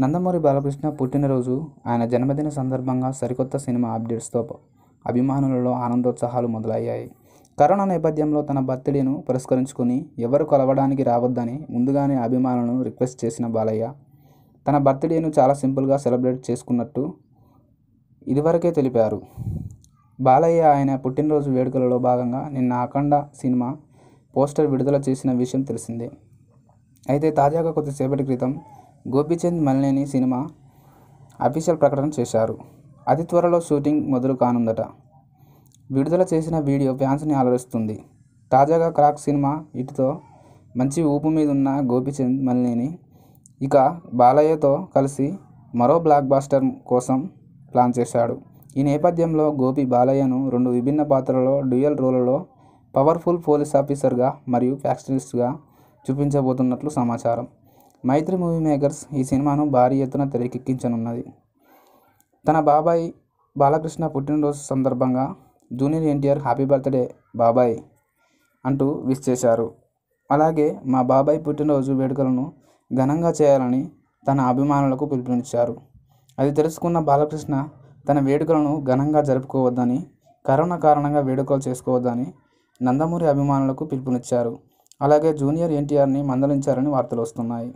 నందమూరి బాలకృష్ణ పుట్టినరోజు ఆయన జన్మదిన సందర్భంగా సరికొత్త సినిమా అప్డేట్స్తో అభిమానులలో ఆనందోత్సాహాలు మొదలయ్యాయి. కరోనా నేపథ్యంలో తన బర్త్డేను పురస్కరించుకుని ఎవరు కలవడానికి రావద్దని ముందుగానే అభిమానులను రిక్వెస్ట్ చేసిన బాలయ్య తన బర్త్డేను చాలా సింపుల్గా సెలబ్రేట్ చేసుకున్నట్టు ఇదివరకే తెలిపారు. బాలయ్య ఆయన పుట్టినరోజు వేడుకలలో భాగంగా నిన్న అఖండ సినిమా పోస్టర్ విడుదల చేసిన విషయం తెలిసిందే. అయితే తాజాగా కొద్దిసేపటి క్రితం గోపీచంద్ మల్లేని సినిమా అఫీషియల్ ప్రకటన చేశారు. అతి త్వరలో షూటింగ్ మొదలు కానుందట. విడుదల చేసిన వీడియో ఫ్యాన్స్ని అలరిస్తుంది. తాజాగా క్రాక్ సినిమా ఇటుతో మంచి ఊపు మీద ఉన్న గోపీచంద్ మల్లేని ఇక బాలయ్యతో కలిసి మరో బ్లాక్ బాస్టర్ కోసం ప్లాన్ చేశాడు. ఈ నేపథ్యంలో గోపి బాలయ్యను రెండు విభిన్న పాత్రలలో డ్యూయల్ రోలలో పవర్ఫుల్ పోలీస్ ఆఫీసర్గా మరియు ఫ్యాక్షనిస్ట్గా చూపించబోతున్నట్లు సమాచారం. మైత్రి మూవీ మేకర్స్ ఈ సినిమాను భారీ ఎత్తున తెరకెక్కించనున్నది. తన బాబాయ్ బాలకృష్ణ పుట్టినరోజు సందర్భంగా జూనియర్ ఎన్టీఆర్ హ్యాపీ బర్త్డే బాబాయ్ అంటూ విష్ చేశారు. అలాగే మా బాబాయ్ పుట్టినరోజు వేడుకలను ఘనంగా చేయాలని తన అభిమానులకు పిలుపునిచ్చారు. అది తెలుసుకున్న బాలకృష్ణ తన వేడుకలను ఘనంగా జరుపుకోవద్దని కరోనా కారణంగా వేడుకలు చేసుకోవద్దని నందమూరి అభిమానులకు పిలుపునిచ్చారు. అలాగే జూనియర్ ఎన్టీఆర్ని మందలించారని వార్తలు వస్తున్నాయి.